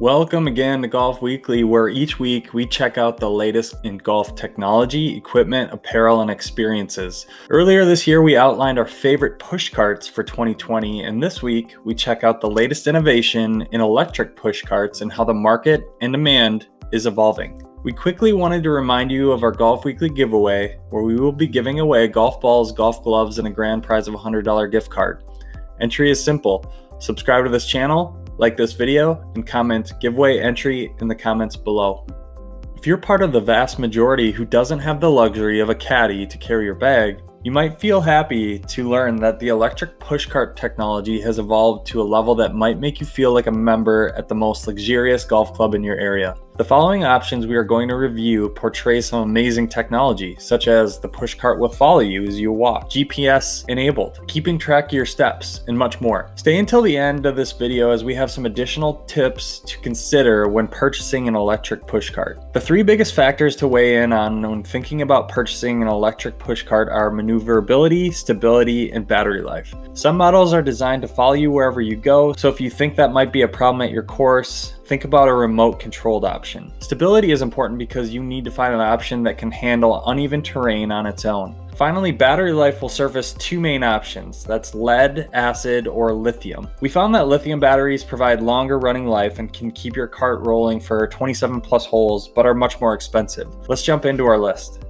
Welcome again to Golf Weekly, where each week we check out the latest in golf technology, equipment, apparel, and experiences. Earlier this year, we outlined our favorite push carts for 2020, and this week we check out the latest innovation in electric push carts and how the market and demand is evolving. We quickly wanted to remind you of our Golf Weekly giveaway, where we will be giving away golf balls, golf gloves, and a grand prize of a $100 gift card. Entry is simple subscribe to this channel like this video, and comment giveaway entry in the comments below. If you're part of the vast majority who doesn't have the luxury of a caddy to carry your bag, you might feel happy to learn that the electric pushcart technology has evolved to a level that might make you feel like a member at the most luxurious golf club in your area. The following options we are going to review portray some amazing technology, such as the pushcart will follow you as you walk, GPS enabled, keeping track of your steps, and much more. Stay until the end of this video as we have some additional tips to consider when purchasing an electric pushcart. The three biggest factors to weigh in on when thinking about purchasing an electric pushcart are maneuverability, stability, and battery life. Some models are designed to follow you wherever you go, so if you think that might be a problem at your course, think about a remote controlled option. Stability is important because you need to find an option that can handle uneven terrain on its own. Finally, battery life will surface two main options. That's lead, acid, or lithium. We found that lithium batteries provide longer running life and can keep your cart rolling for 27 plus holes, but are much more expensive. Let's jump into our list.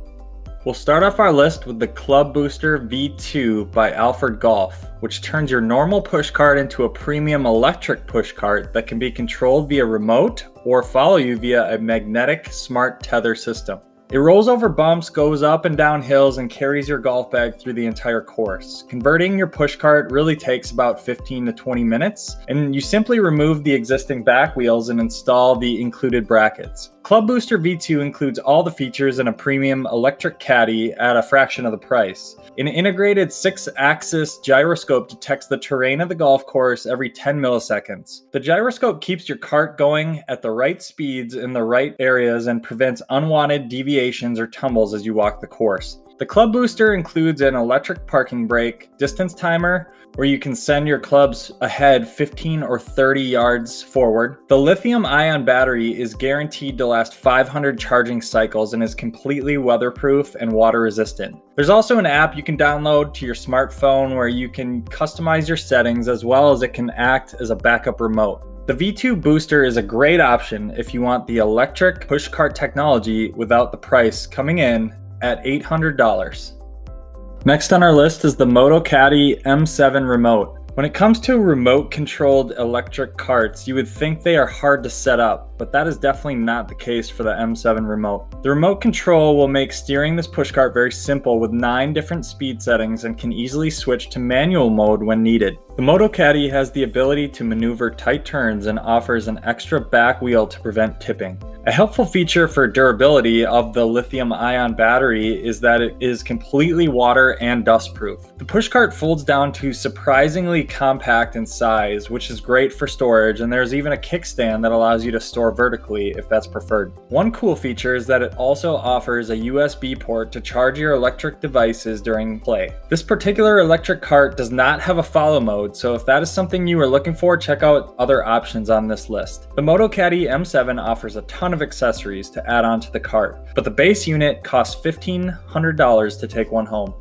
We'll start off our list with the Club Booster V2 by Alphard Golf, which turns your normal pushcart into a premium electric pushcart that can be controlled via remote or follow you via a magnetic smart tether system. It rolls over bumps, goes up and down hills, and carries your golf bag through the entire course. Converting your pushcart really takes about 15 to 20 minutes, and you simply remove the existing back wheels and install the included brackets. Club Booster V2 includes all the features in a premium electric caddy at a fraction of the price. An integrated six axis gyroscope detects the terrain of the golf course every 10 milliseconds. The gyroscope keeps your cart going at the right speeds in the right areas and prevents unwanted deviations or tumbles as you walk the course. The club booster includes an electric parking brake, distance timer, where you can send your clubs ahead 15 or 30 yards forward. The lithium ion battery is guaranteed to last 500 charging cycles and is completely weatherproof and water resistant. There's also an app you can download to your smartphone where you can customize your settings as well as it can act as a backup remote. The V2 booster is a great option if you want the electric pushcart technology without the price coming in at $800. Next on our list is the MotoCaddy M7 remote. When it comes to remote controlled electric carts, you would think they are hard to set up, but that is definitely not the case for the M7 remote. The remote control will make steering this pushcart very simple with 9 different speed settings and can easily switch to manual mode when needed. The MotoCaddy has the ability to maneuver tight turns and offers an extra back wheel to prevent tipping. A helpful feature for durability of the lithium ion battery is that it is completely water and dust proof. The pushcart folds down to surprisingly compact in size, which is great for storage, and there's even a kickstand that allows you to store vertically if that's preferred. One cool feature is that it also offers a USB port to charge your electric devices during play. This particular electric cart does not have a follow mode, so if that is something you are looking for, check out other options on this list. The MotoCaddy M7 offers a ton of of accessories to add onto the cart, but the base unit costs $1,500 to take one home.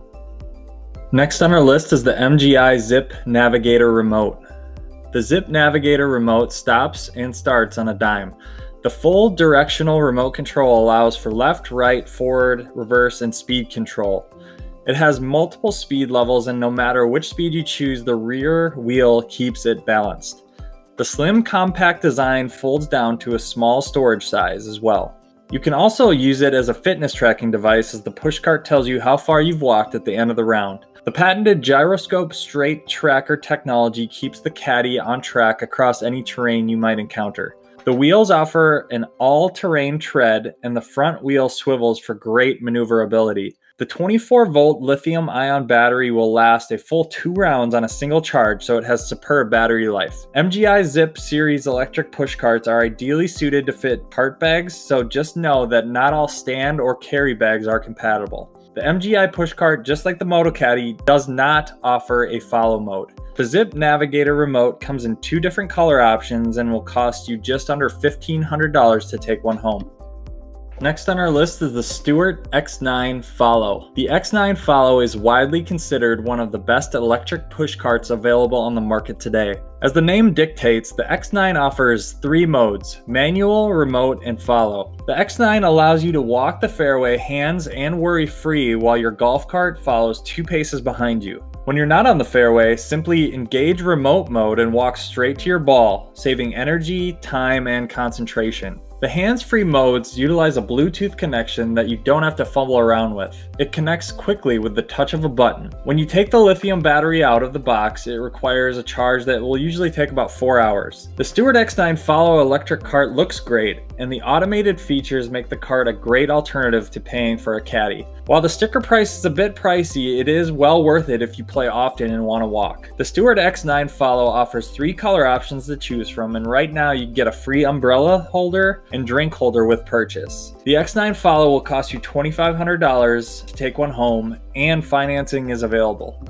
Next on our list is the MGI Zip Navigator Remote. The Zip Navigator Remote stops and starts on a dime. The full directional remote control allows for left, right, forward, reverse, and speed control. It has multiple speed levels, and no matter which speed you choose, the rear wheel keeps it balanced. The slim compact design folds down to a small storage size as well. You can also use it as a fitness tracking device as the pushcart tells you how far you've walked at the end of the round. The patented gyroscope straight tracker technology keeps the caddy on track across any terrain you might encounter. The wheels offer an all-terrain tread and the front wheel swivels for great maneuverability. The 24 volt lithium ion battery will last a full two rounds on a single charge, so it has superb battery life. MGI Zip series electric push carts are ideally suited to fit part bags, so just know that not all stand or carry bags are compatible. The MGI pushcart, just like the MotoCaddy, does not offer a follow mode. The Zip Navigator remote comes in two different color options and will cost you just under $1,500 to take one home. Next on our list is the Stewart X9 Follow. The X9 Follow is widely considered one of the best electric pushcarts available on the market today. As the name dictates, the X9 offers three modes, manual, remote, and follow. The X9 allows you to walk the fairway hands and worry free while your golf cart follows two paces behind you. When you're not on the fairway, simply engage remote mode and walk straight to your ball, saving energy, time, and concentration. The hands-free modes utilize a Bluetooth connection that you don't have to fumble around with. It connects quickly with the touch of a button. When you take the lithium battery out of the box, it requires a charge that will usually take about 4 hours. The Stewart X9 Follow electric cart looks great, and the automated features make the cart a great alternative to paying for a caddy. While the sticker price is a bit pricey, it is well worth it if you play often and want to walk. The Stewart X9 Follow offers three color options to choose from, and right now you get a free umbrella holder and drink holder with purchase. The X9 Follow will cost you $2,500 to take one home, and financing is available.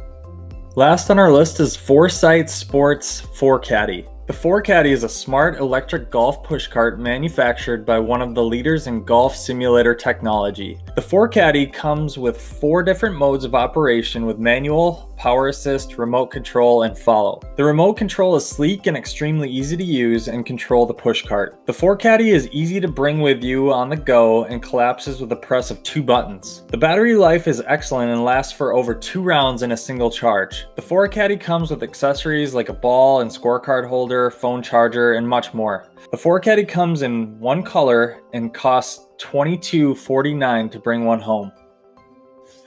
Last on our list is Foresight Sports Forecaddy. The Forecaddy is a smart electric golf pushcart manufactured by one of the leaders in golf simulator technology. The Forecaddy comes with four different modes of operation with manual, power assist, remote control, and follow. The remote control is sleek and extremely easy to use and control the pushcart. The Forecaddy is easy to bring with you on the go and collapses with the press of two buttons. The battery life is excellent and lasts for over two rounds in a single charge. The Forecaddy comes with accessories like a ball and scorecard holder phone charger, and much more. The Forecaddy comes in one color and costs $22.49 to bring one home.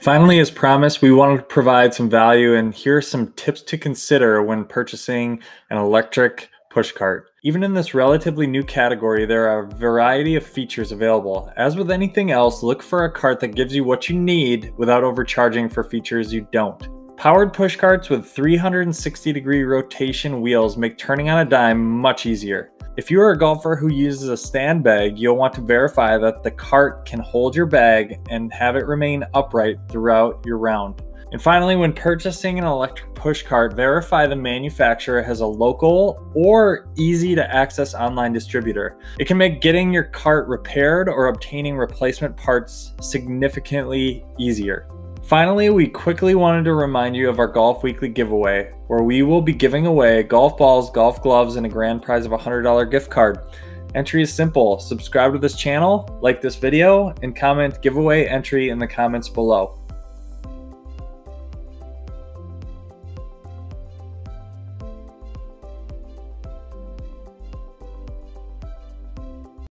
Finally, as promised, we wanted to provide some value and here are some tips to consider when purchasing an electric pushcart. Even in this relatively new category, there are a variety of features available. As with anything else, look for a cart that gives you what you need without overcharging for features you don't. Powered pushcarts with 360 degree rotation wheels make turning on a dime much easier. If you are a golfer who uses a stand bag, you'll want to verify that the cart can hold your bag and have it remain upright throughout your round. And finally, when purchasing an electric pushcart, verify the manufacturer has a local or easy to access online distributor. It can make getting your cart repaired or obtaining replacement parts significantly easier. Finally, we quickly wanted to remind you of our Golf Weekly giveaway, where we will be giving away golf balls, golf gloves, and a grand prize of a $100 gift card. Entry is simple subscribe to this channel, like this video, and comment giveaway entry in the comments below.